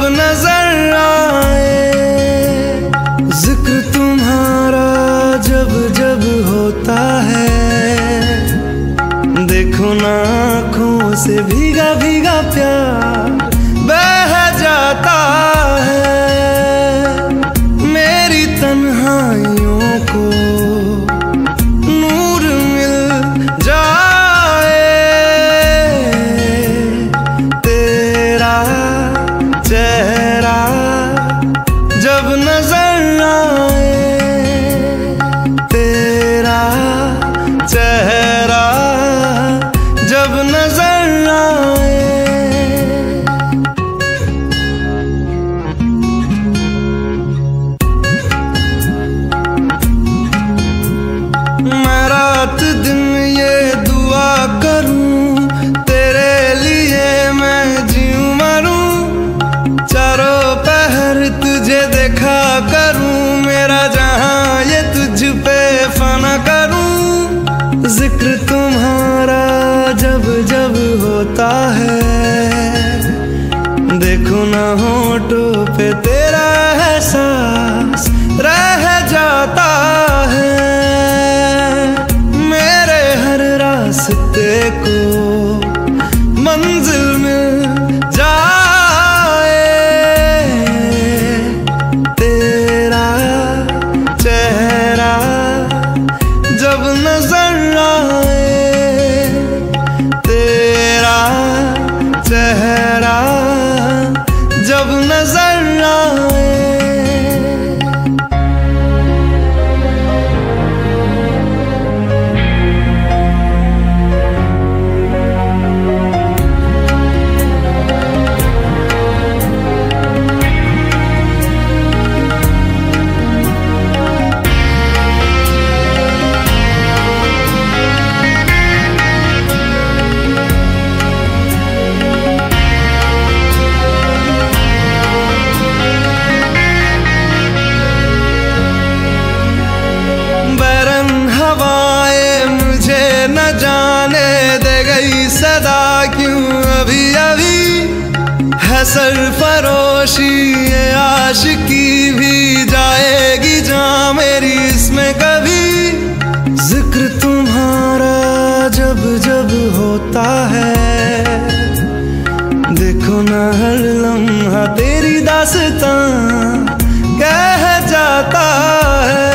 जब नज़र आए, ज़िक्र तुम्हारा जब जब होता है। देखो ना आँखों से भीगा भीगा प्यार। देखो ना होठों पे तेरा एहसास रह जाता है। मेरे हर रास्ते को मंजिल मिल जाए। तेरा चेहरा जब नज़र आए नज़र क्यों अभी अभी है सरफरोशी? ये आशिकी भी जाएगी जहाँ मेरी इसमें कभी। ज़िक्र तुम्हारा जब जब होता है। देखो ना हर लम्हा तेरी दास्तां, कह जाता है।